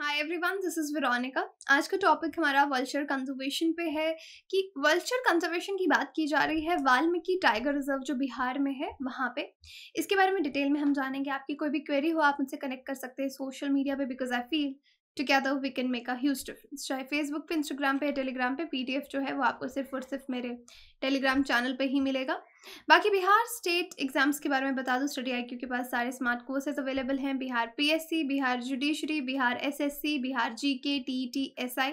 Hi everyone this is Veronica आज का topic हमारा वल्चर कंजर्वेशन पे है कि वल्चर कंजर्वेशन की बात की जा रही है वाल्मीकि टाइगर रिज़र्व जो बिहार में है, वहाँ पे। इसके बारे में डिटेल में हम जानेंगे। आपकी कोई भी क्वेरी हो, आप मुझसे कनेक्ट कर सकते हैं सोशल मीडिया पे because I feel together we can make a huge difference चाहे फेसबुक पे इंस्टाग्राम पे टेलीग्राम पे पीडीएफ जो है वो आपको सिर्फ़ और सिर्फ़ मेरे टेलीग्राम चैनल पे ही मिलेगा। बाकी बिहार स्टेट एग्ज़ाम्स के बारे में बता दूँ स्टडी आईक्यू के पास सारे स्मार्ट कोर्सेज अवेलेबल हैं। Bihar PSC Bihar judiciary Bihar SSC Bihar GK TT SI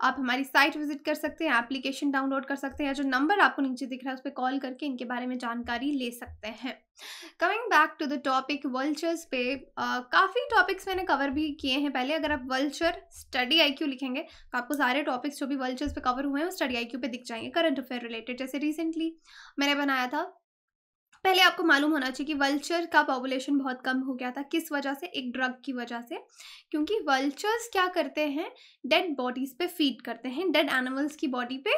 आप हमारी साइट विज़िट कर सकते हैं एप्लीकेशन डाउनलोड कर सकते हैं जो नंबर आपको नीचे दिख रहा है, उस पर कॉल करके इनके बारे में जानकारी ले सकते हैं। Coming back to the topic vultures पे काफ़ी टॉपिक्स मैंने कवर भी किए हैं। पहले अगर आप वल्चर स्टडी आई क्यू लिखेंगे तो आपको सारे टॉपिक्स जो भी वल्चर्स पे कवर हुए हैं, वो स्टडी आई क्यू पे दिख जाएँगे। करंट अफेयर रिलेटेड जैसे रिसेंटली मैंने बनाया था। पहले आपको मालूम होना चाहिए कि वल्चर का पॉपुलेशन बहुत कम हो गया था। किस वजह से? एक ड्रग की वजह से। क्योंकि वल्चर्स क्या करते हैं? डेड बॉडीज़ पे फ़ीड करते हैं। डेड एनिमल्स की बॉडी पे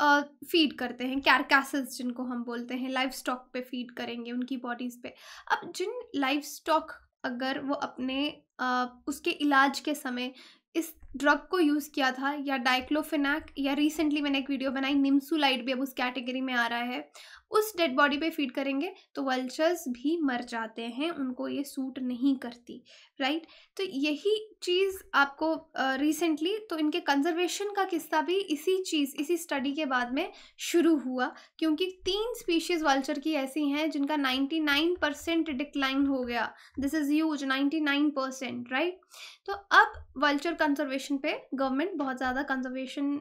फ़ीड uh, करते हैं कैरकासेस जिनको हम बोलते हैं लाइफ स्टॉक पे फ़ीड करेंगे उनकी बॉडीज़ पे। अब जिन लाइफ स्टॉक अगर वो अपने uh, उसके इलाज के समय इस ड्रग को यूज़ किया था या डाइक्लोफिनैक या रिसेंटली मैंने एक वीडियो बनाई निम्सुलाइट भी अब उस कैटेगरी में आ रहा है उस डेड बॉडी पे फ़ीड करेंगे तो वल्चर्स भी मर जाते हैं उनको ये सूट नहीं करती राइट तो यही चीज़ आपको रिसेंटली uh, तो इनके कंजर्वेशन का किस्सा भी इसी चीज़ इसी स्टडी के बाद में शुरू हुआ क्योंकि तीन स्पीशीज़ वल्चर की ऐसी हैं जिनका 99 परसेंट डिक्लाइन हो गया। This is huge 99 percent right तो अब वल्चर कंजर्वेशन पे गवर्नमेंट बहुत ज़्यादा कंजर्वेशन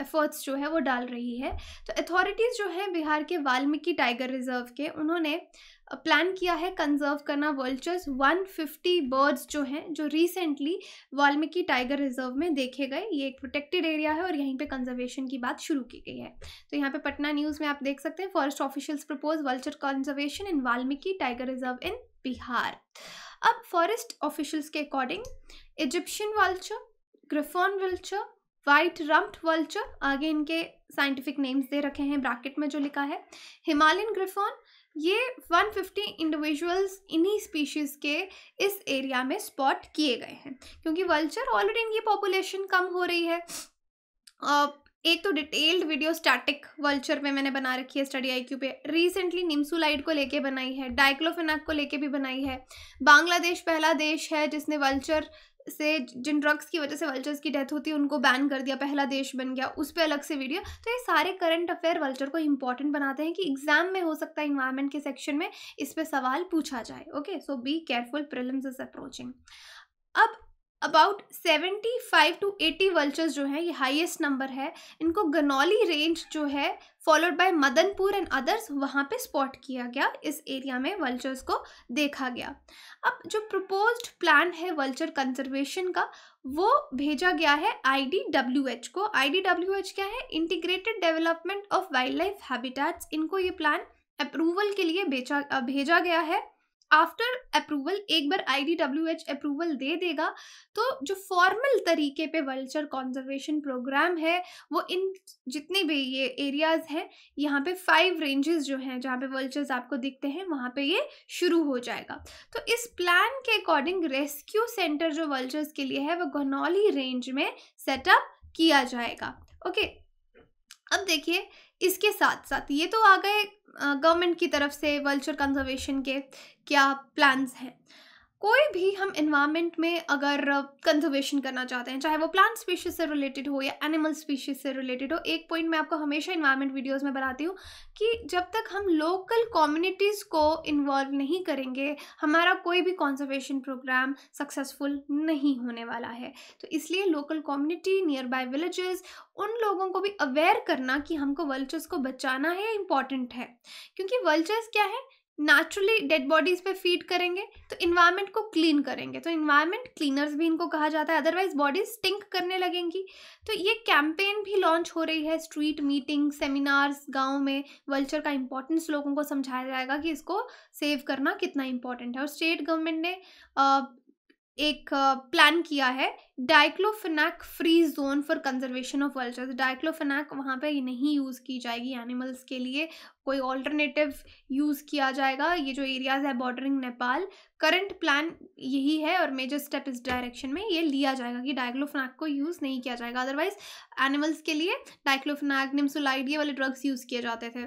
एफर्ट्स जो है वो डाल रही है। तो अथॉरिटीज़ जो है बिहार के वाल्मीकि टाइगर रिज़र्व के, उन्होंने प्लान किया है कंजर्व करना वर्ल्चर्स 150 बर्ड्स जो हैं, जो रिसेंटली वाल्मीकि टाइगर रिज़र्व में देखे गए, ये एक प्रोटेक्टेड एरिया है और यहीं पे कंजर्वेशन की बात शुरू की गई है। तो यहाँ पे पटना न्यूज़ में आप देख सकते हैं forest officials propose vulture conservation in Valmiki tiger reserve in Bihar. अब फॉरेस्ट ऑफिशियल्स के according Egyptian vulture griffon vulture white rumped vulture आगे इनके साइंटिफिक नेम्स दे रखे हैं ब्रैकेट में जो लिखा है। हिमालयन ग्रिफॉन ये 150 इंडिविजुअल्स इन्हीं स्पीशीज़ के इस एरिया में स्पॉट किए गए हैं। क्योंकि वल्चर ऑलरेडी इनकी पॉपुलेशन कम हो रही है। uh, एक तो डिटेल्ड वीडियो स्टैटिक वल्चर पे मैंने बना रखी है स्टडी आई पे। रिसेंटली निम्सुलाइड को लेके बनाई है डाइक्लोफेनाक को लेके भी बनाई है। बांग्लादेश पहला देश है जिसने वल्चर से जिन ड्रग्स की वजह से वल्चर्स की डेथ होती है, उनको बैन कर दिया, पहला देश बन गया, उस पर अलग से वीडियो तो ये सारे करंट अफेयर वल्चर को इंपॉर्टेंट बनाते हैं कि एग्ज़ाम में हो सकता है इन्वायरमेंट के सेक्शन में इस पर सवाल पूछा जाए okay so be careful prelims is approaching अब about seventy five to eighty vultures जो हैं, ये हाईएस्ट नंबर है। इनको गनौली रेंज जो है followed by Madanpur and others वहाँ पे स्पॉट किया गया। इस एरिया में वल्चर्स को देखा गया। अब जो प्रपोज्ड प्लान है वल्चर कंजर्वेशन का, वो भेजा गया है आईडीडब्ल्यूएच को। आईडीडब्ल्यूएच क्या है? Integrated development of wild life habitats इनको ये प्लान अप्रूवल के लिए बेचा, भेजा गया है। आफ्टर अप्रूवल एक बार I D W H approval दे देगा तो जो फॉर्मल तरीके पे वल्चर कंजर्वेशन प्रोग्राम है, वो इन जितने भी ये एरियाज़ हैं, यहाँ पे फाइव रेंजेस जो हैं, जहाँ पे वल्चर्स आपको दिखते हैं, वहाँ पे ये शुरू हो जाएगा। तो इस प्लान के अकॉर्डिंग रेस्क्यू सेंटर जो वल्चर्स के लिए है, वो गनौली रेंज में सेटअप किया जाएगा। ओके अब देखिए, इसके साथ साथ ये तो आ गए गवर्नमेंट की तरफ़ से वल्चर कंजर्वेशन के क्या प्लान्स हैं? कोई भी हम इन्वायरमेंट में अगर कंजर्वेशन करना चाहते हैं, चाहे वो प्लांट स्पीशीज से रिलेटेड हो या एनिमल स्पीशीज से रिलेटेड हो, एक पॉइंट मैं आपको हमेशा इन्वायरमेंट वीडियोस में बताती हूँ कि जब तक हम लोकल कम्युनिटीज़ को इन्वॉल्व नहीं करेंगे, हमारा कोई भी कंजर्वेशन प्रोग्राम सक्सेसफुल नहीं होने वाला है। तो इसलिए local community nearby villages उन लोगों को भी अवेयर करना कि हमको वल्चर्स को बचाना है इंपॉर्टेंट है। क्योंकि वल्चर्स क्या है? नेचुरली डेड बॉडीज पे फ़ीड करेंगे तो इन्वायरमेंट को क्लीन करेंगे। तो इन्वायरमेंट क्लीनर्स भी इनको कहा जाता है अदरवाइज़ बॉडीज स्टिंक करने लगेंगी। तो ये कैंपेन भी लॉन्च हो रही है स्ट्रीट मीटिंग सेमिनार्स गाँव में। वल्चर का इंपॉर्टेंस लोगों को समझाया जाएगा कि इसको सेव करना कितना इंपॉर्टेंट है। और स्टेट गवर्नमेंट ने एक प्लान किया है diclofenac free zone for conservation of vultures diclofenac वहाँ पे नहीं यूज़ की जाएगी एनिमल्स के लिए, कोई ऑल्टरनेटिव यूज़ किया जाएगा, ये जो एरियाज़ है बॉर्डरिंग नेपाल करंट प्लान यही है और मेजर स्टेप इस डायरेक्शन में ये लिया जाएगा कि डाइक्लोफिनैक को यूज़ नहीं किया जाएगा। अदरवाइज़ एनिमल्स के लिए डाइक्लोफिनैक निम्सोलाइड ये वाले ड्रग्स यूज़ किए जाते थे।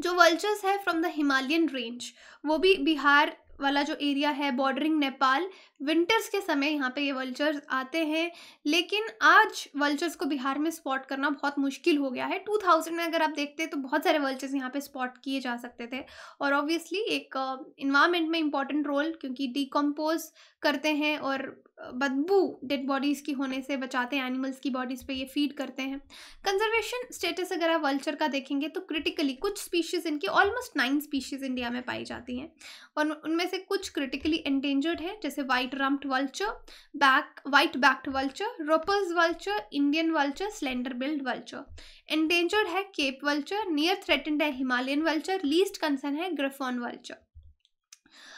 जो वल्चर्स है फ्रॉम द हिमालयन रेंज वो भी बिहार वाला जो एरिया है बॉर्डरिंग नेपाल विंटर्स के समय यहाँ पे ये वल्चर्स आते हैं। लेकिन आज वल्चर्स को बिहार में स्पॉट करना बहुत मुश्किल हो गया है। 2000 में अगर आप देखते हैं तो बहुत सारे वल्चर्स यहाँ पे स्पॉट किए जा सकते थे। और ऑब्वियसली एक इन्वायरमेंट में इंपॉर्टेंट रोल क्योंकि डिकम्पोज करते हैं और बदबू डेड बॉडीज़ की होने से बचाते हैं एनिमल्स की बॉडीज़ पे ये फ़ीड करते हैं। कंजर्वेशन स्टेटस अगर आप वल्चर का देखेंगे तो क्रिटिकली कुछ स्पीशीज़ इनकी ऑलमोस्ट नाइन स्पीशीज़ इंडिया में पाई जाती हैं। और उनमें से कुछ क्रिटिकली एंडेंजर्ड हैं, जैसे white back white backed vulture ropers vulture Indian vulture slender billed vulture endangered है केप वल्चर नियर थ्रेटेंड है हिमालयन वल्चर लीस्ट कंसर्न है ग्रिफॉन वल्चर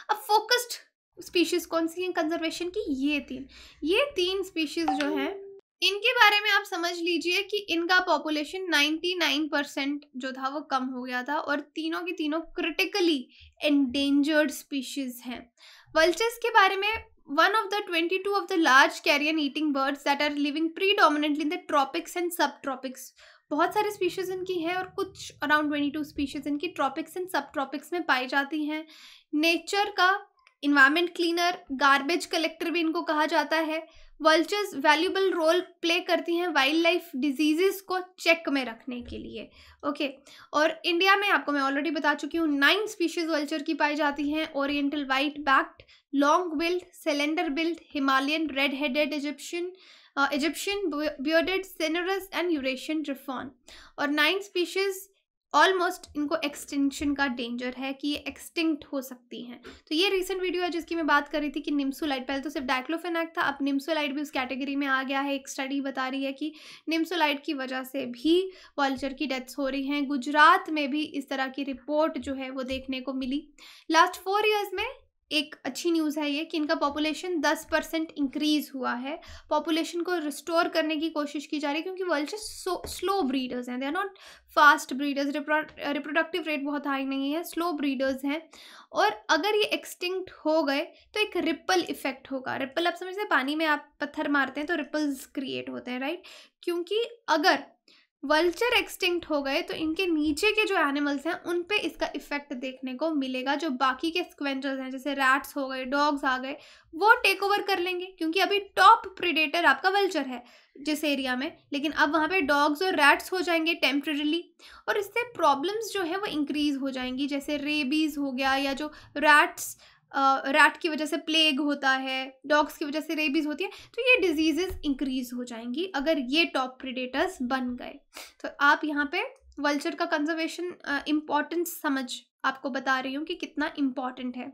अब फोकस्ड स्पीशीज कौन सी हैं कंजर्वेशन की? ये तीन. ये तीन स्पीशीज जो हैं, इनके बारे में आप समझ लीजिए कि इनका पॉपुलेशन 99 परसेंट जो था वो कम हो गया था और तीनों की तीनों क्रिटिकली एंडेंजर्ड स्पीशीज हैं। वल्चर्स के बारे में one of the 22 of the large carrion eating birds that are living predominantly the tropics and subtropics बहुत सारे स्पीशीज इनकी हैं और कुछ अराउंड 22 स्पीशीज इनकी ट्रॉपिक्स एंड सब ट्रॉपिक्स में पाई जाती हैं। नेचर का इन्वायरमेंट क्लीनर गार्बेज कलेक्टर भी इनको कहा जाता है। वल्चर्स वैल्यूबल रोल प्ले करती हैं वाइल्ड लाइफ डिजीजेस को चेक में रखने के लिए। Okay okay. और इंडिया में आपको मैं ऑलरेडी बता चुकी हूँ नाइन स्पीशीज वल्चर की पाई जाती हैं oriental white backed long billed slender billed Himalayan red headed Egyptian Egyptian bearded cinereous and Eurasian griffon और नाइन स्पीशीज ऑलमोस्ट इनको एक्सटेंशन का डेंजर है कि ये एक्सटिंक्ट हो सकती हैं। तो ये रिसेंट वीडियो है जिसकी मैं बात कर रही थी कि निम्सोलाइट पहले तो सिर्फ़ डाइक्लोफेनाक था, अब निम्सोलाइट भी उस कैटेगरी में आ गया है। एक स्टडी बता रही है कि निम्सोलाइट की वजह से भी वॉल्चर की डेथ्स हो रही हैं। गुजरात में भी इस तरह की रिपोर्ट जो है वो देखने को मिली। लास्ट फोर ईयर्स में एक अच्छी न्यूज़ है ये कि इनका पॉपुलेशन 10 परसेंट इंक्रीज़ हुआ है। पॉपुलेशन को रिस्टोर करने की कोशिश की जा रही है क्योंकि वर्ल्ड स्लो ब्रीडर्स हैं। They are not fast breeders reproductive rate बहुत हाई नहीं है स्लो ब्रीडर्स हैं। और अगर ये एक्सटिंक्ट हो गए तो एक रिपल इफ़ेक्ट होगा। रिपल आप समझते हैं, पानी में आप पत्थर मारते हैं तो रिपल्स क्रिएट होते हैं राइट क्योंकि अगर वल्चर एक्सटिंक्ट हो गए तो इनके नीचे के जो एनिमल्स हैं, उन पे इसका इफ़ेक्ट देखने को मिलेगा। जो बाकी के स्क्वेंचर्स हैं, जैसे रैट्स हो गए डॉग्स आ गए, वो टेक ओवर कर लेंगे, क्योंकि अभी टॉप प्रीडेटर आपका वल्चर है जिस एरिया में। लेकिन अब वहाँ पे डॉग्स और रैट्स हो जाएँगे टेम्प्रेरली और इससे प्रॉब्लम्स जो है, वो इंक्रीज हो जाएँगी। जैसे रेबीज हो गया, या जो रैट्स रैट की वजह से प्लेग होता है डॉग्स की वजह से रेबीज होती है तो ये डिजीजेस इंक्रीज हो जाएँगी अगर ये टॉप प्रिडेटर्स बन गए। तो आप यहाँ पे वल्चर का कंजर्वेशन इम्पॉर्टेंस समझ आपको बता रही हूँ कि कितना इंपॉर्टेंट है।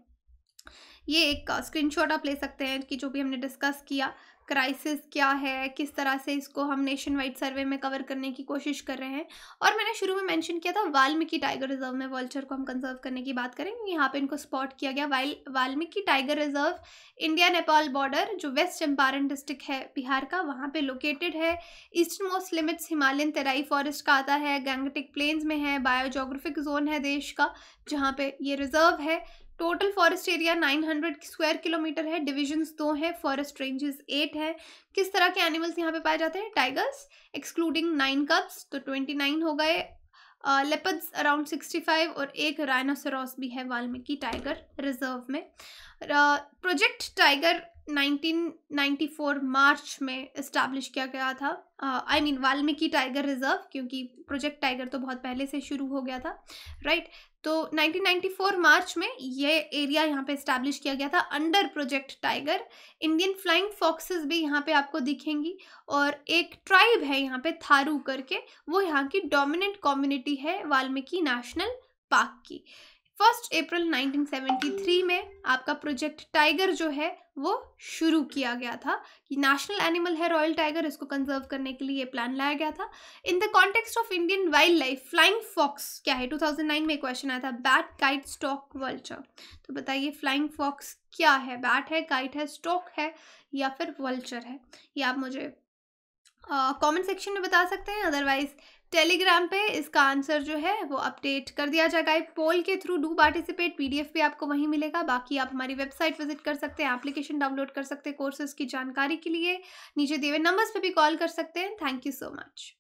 ये एक स्क्रीनशॉट आप ले सकते हैं कि जो भी हमने डिस्कस किया क्राइसिस क्या है, किस तरह से इसको हम नेशन वाइड सर्वे में कवर करने की कोशिश कर रहे हैं। और मैंने शुरू में मेंशन किया था वाल्मीकि टाइगर रिज़र्व में वल्चर को हम कंजर्व करने की बात करेंगे। यहाँ पे इनको स्पॉट किया गया। While, Valmiki tiger reserve India Nepal border जो वेस्ट चंपारण डिस्ट्रिक्ट है बिहार का, वहाँ पर लोकेटेड है। Easternmost limits Himalayan Terai forest का आता है। गैंगटिक प्लेन्स में है। बायोजोग्राफिक जोन है देश का, जहाँ पर ये रिज़र्व है। Total forest area 900 square kilometre है डिविजन्स दो हैं फॉरेस्ट रेंजेस एट है। किस तरह के एनिमल्स यहाँ पे पाए जाते हैं? टाइगर्स एक्सक्लूडिंग नाइन कप्स तो 29 हो गए। लेपड्स अराउंड 65 और एक रायनासरॉस भी है वाल्मीकि टाइगर रिज़र्व में। प्रोजेक्ट टाइगर 1994 मार्च में इस्टेब्लिश किया गया था। I mean Valmiki tiger reserve, क्योंकि प्रोजेक्ट टाइगर तो बहुत पहले से शुरू हो गया था राइट right? तो 1994 मार्च में ये एरिया यहाँ पे इस्टेब्लिश किया गया था। Under project tiger, Indian flying foxes भी यहाँ पे आपको दिखेंगी, और एक ट्राइब है यहाँ पे थारू करके, वो यहाँ की डोमिनेंट कम्युनिटी है वाल्मीकि नेशनल पार्क की। फ़र्स्ट अप्रैल 1973 में आपका प्रोजेक्ट टाइगर जो है वो शुरू किया गया था। कि नेशनल एनिमल है रॉयल टाइगर इसको कंजर्व करने के लिए प्लान लाया गया था। In the context of Indian wild life flying fox क्या है? 2009 में क्वेश्चन आया था बैट काइट स्टॉक वल्चर। तो बताइए फ्लाइंग फॉक्स क्या है? बैट है काइट है स्टॉक है या फिर वल्चर है? ये आप मुझे कमेंट uh, सेक्शन में बता सकते हैं अदरवाइज़ टेलीग्राम पे इसका आंसर जो है वो अपडेट कर दिया जाएगा। पोल के थ्रू डू पार्टिसिपेट, पीडीएफ भी आपको वहीं मिलेगा। बाकी आप हमारी वेबसाइट विज़िट कर सकते हैं, एप्लीकेशन डाउनलोड कर सकते हैं कोर्सेज की जानकारी के लिए। नीचे दिए हुए नंबर्स पे भी कॉल कर सकते हैं। Thank you so much.